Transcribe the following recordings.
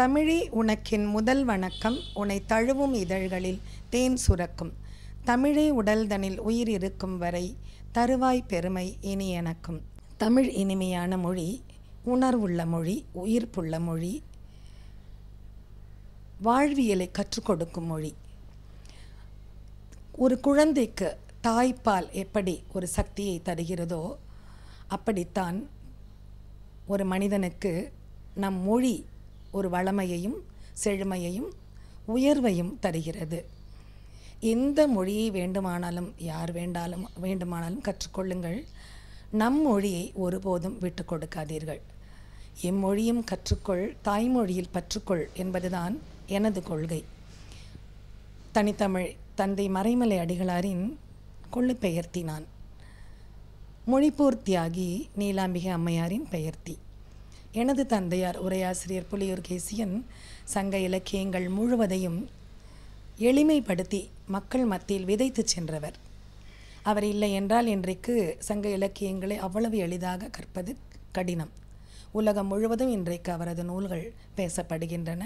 தமிழே உனக்கின் முதல் வணக்கம். உனை தழுவும் இதழ்களில் தேன் சுரக்கும். தமிழே உடல்தனில் உயிர் இருக்கும் வரை தருவாய் பெருமை இனி எனக்கும். தமிழ் இனிமையான மொழி உணர்வுள்ள மொழி உயிர்ப்புள்ள மொழி வாழ்வியலை கற்றுக் கொடுக்கும் மொழி. ஒரு குழந்தைக்கு தாய்ப்பால் எப்படி ஒரு சக்தியை தருகிறதோ அப்படித்தான் ஒரு மனிதனுக்கு நம் மொழி ஒரு வளமையையும் செழுமையையும் உயர்வையும் தருகிறது. எந்த மொழியை வேண்டுமானாலும் யார் வேண்டாலும் வேண்டுமானாலும் கற்றுக்கொள்ளுங்கள். நம் மொழியை ஒருபோதும் விட்டு கொடுக்காதீர்கள். எம்மொழியும் கற்றுக்கொள் தாய்மொழியில் பற்றுக்கொள் என்பதுதான் எனது கொள்கை. தனித்தமிழ் தந்தை மறைமலை அடிகளாரின் கொள்ளு பெயர்த்தி நான். மொழிப்போர் தியாகி நீலாம்பிகை அம்மையாரின் பெயர்த்தி. எனது தந்தையார் உரையாசிரியர் புலியூர் கேசியன் சங்க இலக்கியங்கள் முழுவதையும் எளிமைப்படுத்தி மக்கள் மத்தியில் விதைத்து சென்றவர். அவர் இல்லை என்றால் இன்றைக்கு சங்க இலக்கியங்களை அவ்வளவு எளிதாக கற்பது கடினம். உலகம் முழுவதும் இன்றைக்கு அவரது நூல்கள் பேசப்படுகின்றன.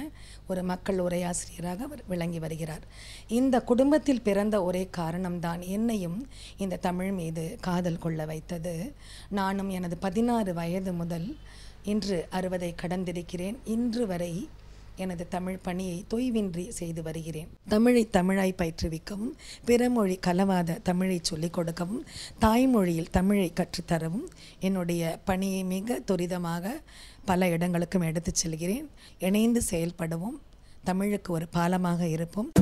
ஒரு மக்கள் உரையாசிரியராக அவர் விளங்கி வருகிறார். இந்த குடும்பத்தில் பிறந்த ஒரே காரணம்தான் என்னையும் இந்த தமிழ் மீது காதல் கொள்ள வைத்தது. நானும் எனது பதினாறு வயது முதல் இன்று அறுபதை கடந்திருக்கிறேன். இன்று வரை எனது தமிழ் பணியை தொய்வின்றி செய்து வருகிறேன். தமிழை தமிழாய் பயிற்றுவிக்கவும் பிறமொழி கலவாத தமிழை சொல்லிக் கொடுக்கவும் தாய்மொழியில் தமிழை கற்றுத்தரவும் என்னுடைய பணியை மிக துரிதமாக பல இடங்களுக்கும் எடுத்துச் செல்கிறேன். இணைந்து செயல்படுவோம். தமிழுக்கு ஒரு பாலமாக இருப்போம்.